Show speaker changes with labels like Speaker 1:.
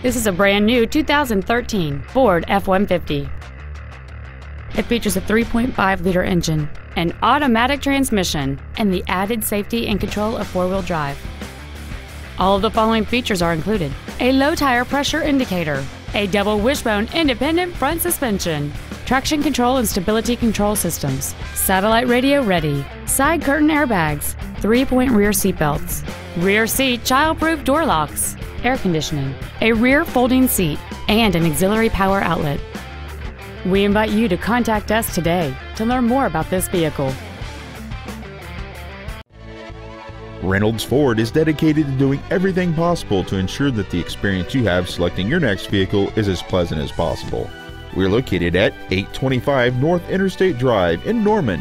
Speaker 1: This is a brand new 2013 Ford F-150. It features a 3.5 liter engine, an automatic transmission, and the added safety and control of four wheel drive. All of the following features are included a low tire pressure indicator, a double wishbone independent front suspension, traction control and stability control systems, satellite radio ready, side curtain airbags, three point rear seatbelts, rear seat child proof door locks, air conditioning, a rear folding seat, and an auxiliary power outlet. We invite you to contact us today to learn more about this vehicle.
Speaker 2: Reynolds Ford is dedicated to doing everything possible to ensure that the experience you have selecting your next vehicle is as pleasant as possible. We're located at 825 North Interstate Drive in Norman.